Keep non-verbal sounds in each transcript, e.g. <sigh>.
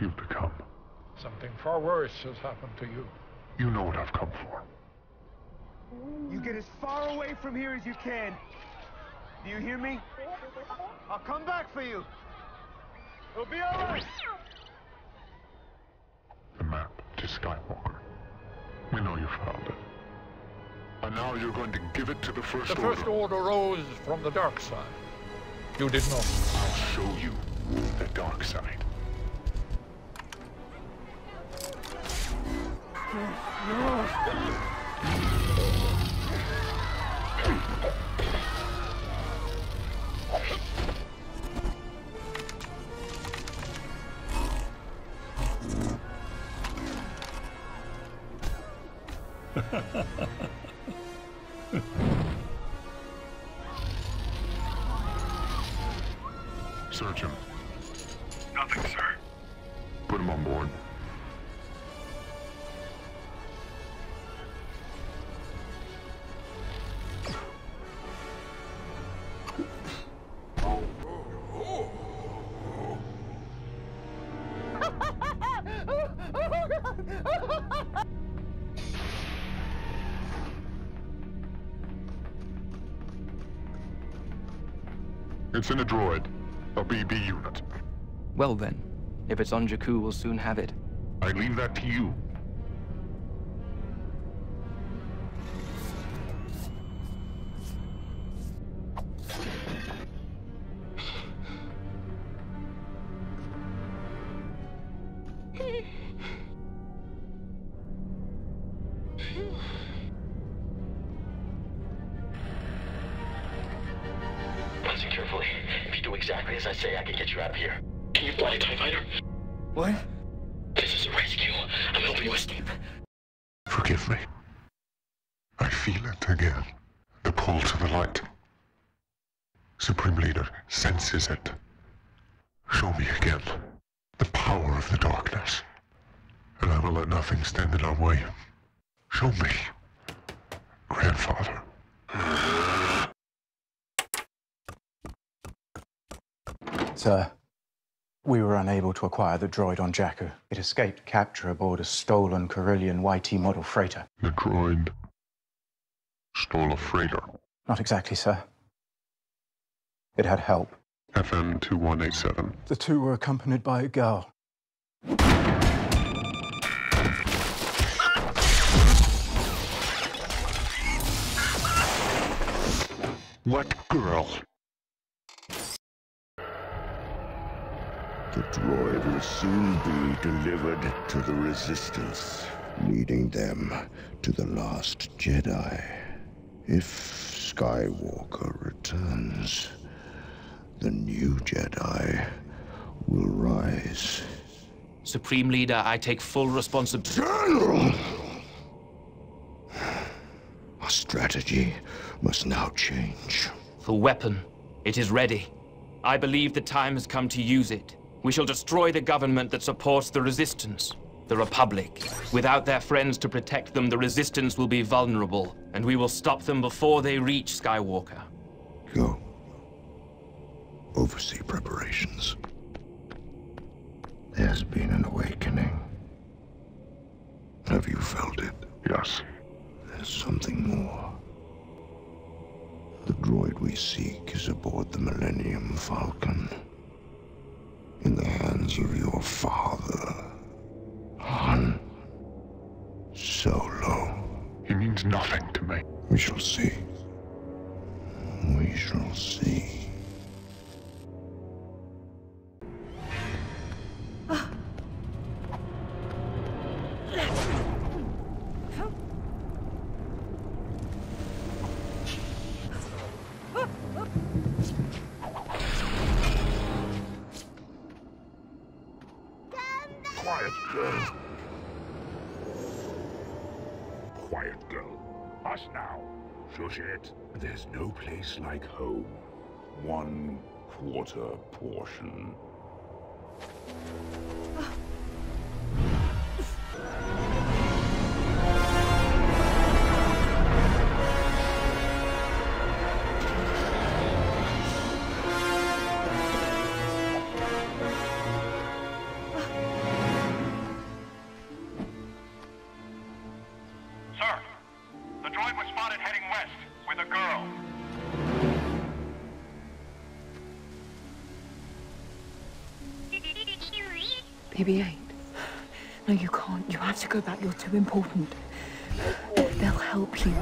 fools you've become. Something far worse has happened to you. You know what I've come for. You get as far away from here as you can. Do you hear me? I'll come back for you. It'll be all right. The map to Skywalker. We know you found it. And now you're going to give it to the First The Order. First Order rose from the dark side. You did not. I'll show you the dark side. Search him. Nothing, sir. Put him on board. It's in a droid. A BB unit. Well then, if it's on Jakku, we'll soon have it. I leave that to you. Listen <sighs> <sighs> exactly as I say, I can get you out of here. Can you fly a TIE fighter? What? This is a rescue. I'm helping you escape. Forgive me. I feel it again. The pull to the light. Supreme Leader senses it. Show me again the power of the darkness. And I will let nothing stand in our way. Show me. Grandfather. Sir, uh, we were unable to acquire the droid on Jakku. It escaped capture aboard a stolen Corellian YT model freighter. The droid stole a freighter. Not exactly, sir. It had help. FN 2187. The two were accompanied by a girl. What girl? The droid will soon be delivered to the Resistance, leading them to the last Jedi. If Skywalker returns, the new Jedi will rise. Supreme Leader, I take full responsibility. General! Our strategy must now change. The weapon, it is ready. I believe the time has come to use it. We shall destroy the government that supports the Resistance, the Republic. Without their friends to protect them, the Resistance will be vulnerable, and we will stop them before they reach Skywalker. Go. Oversee preparations. There's been an awakening. Have you felt it? Yes. There's something more. The droid we seek is aboard the Millennium Falcon. In the hands of your father, Han Solo. He means nothing to me. We shall see. We shall see. Quiet, Us now. Shush it. There's no place like home. One quarter portion. heading west with a girl. BB-8. No, you can't. You have to go back. You're too important. They'll help you.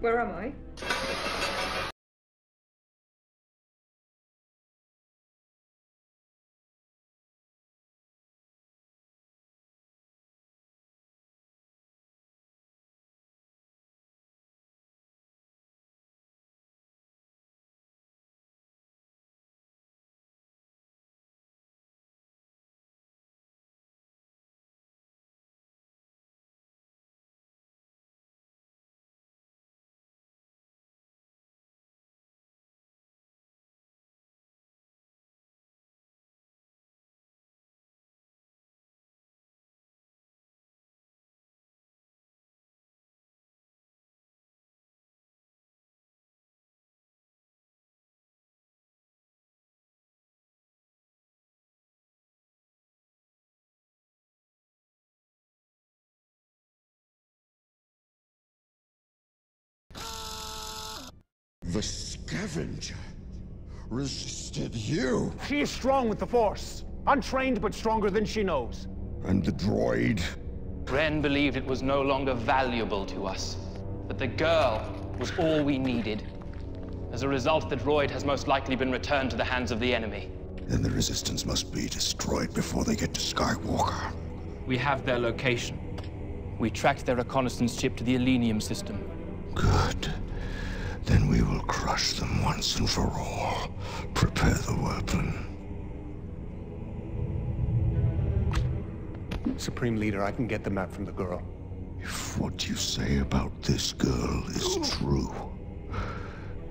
Where am I? The scavenger resisted you. She is strong with the Force. Untrained, but stronger than she knows. And the droid? Ren believed it was no longer valuable to us. That the girl was all we needed. As a result, the droid has most likely been returned to the hands of the enemy. Then the resistance must be destroyed before they get to Skywalker. We have their location. We tracked their reconnaissance ship to the Ileenium system. Good. Then we will crush them once and for all. Prepare the weapon. Supreme Leader, I can get the map from the girl. If what you say about this girl is true,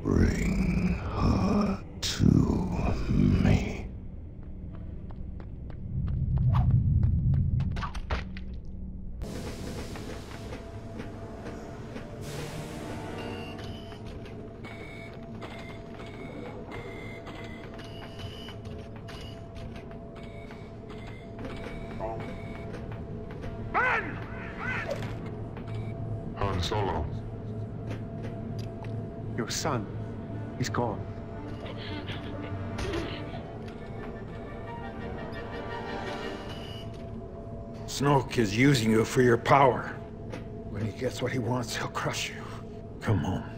bring her to me. Han Solo. Your son, he's gone. Snoke is using you for your power. When he gets what he wants, he'll crush you. Come home.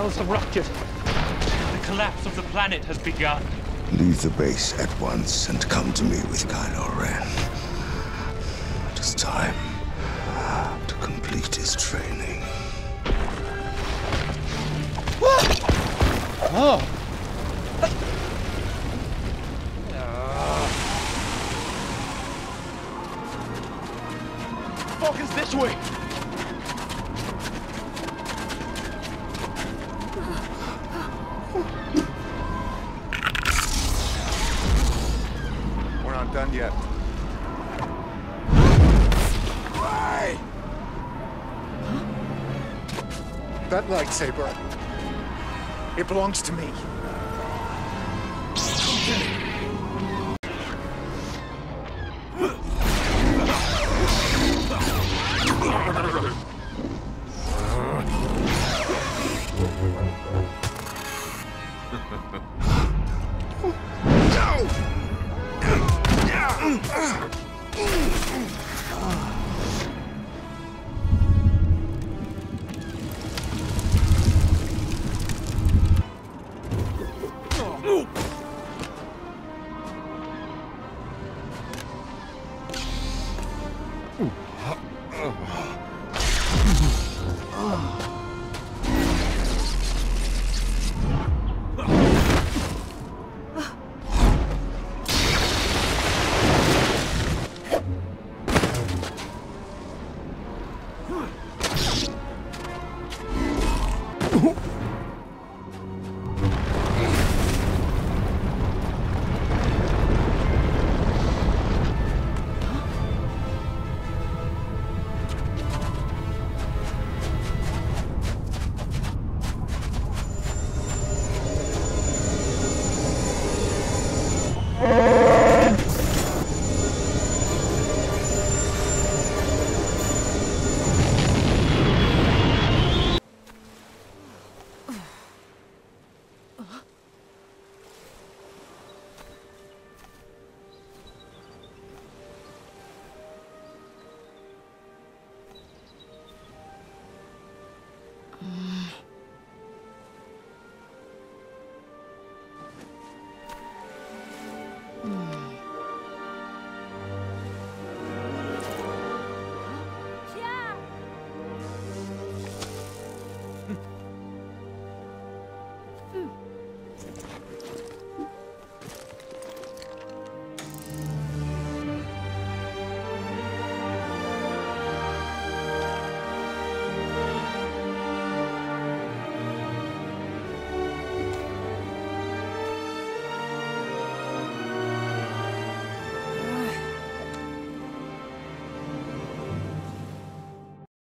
Fuel cells have ruptured. The collapse of the planet has begun. Leave the base at once and come to me with Kylo Ren. It is time to complete his training. Oh! That lightsaber, it belongs to me. no! <laughs> Hmm.